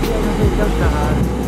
这样就可以教小孩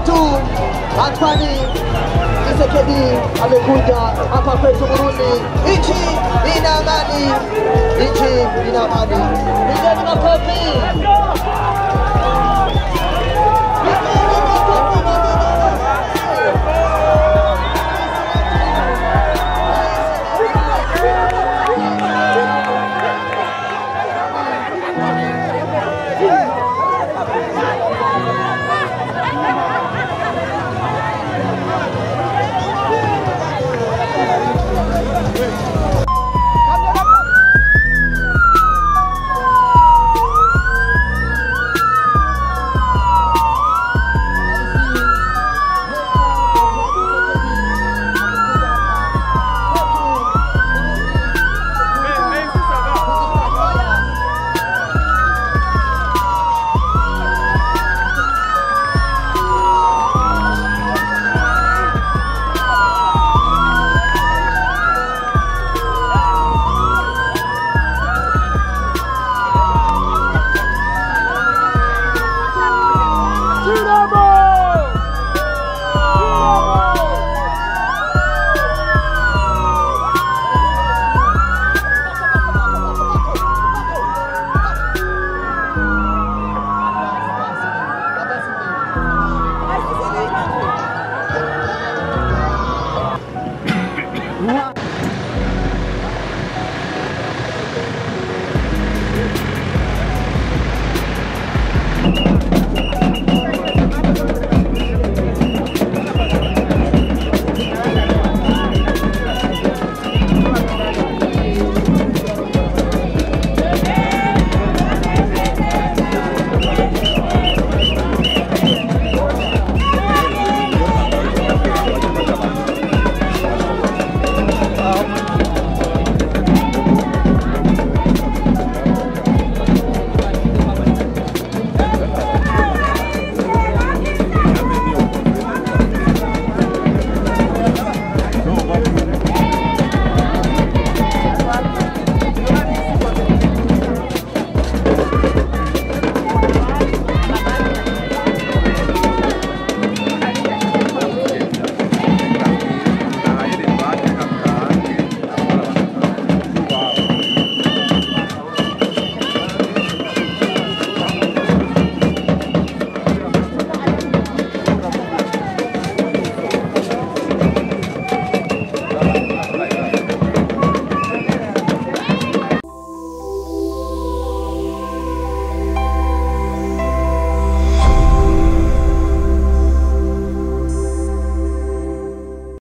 Batu Antoine Tshisekedi amekuja hapa kwetu Burundi, Ichi, ina amani, Ichi, ina amani. Vijana makofi!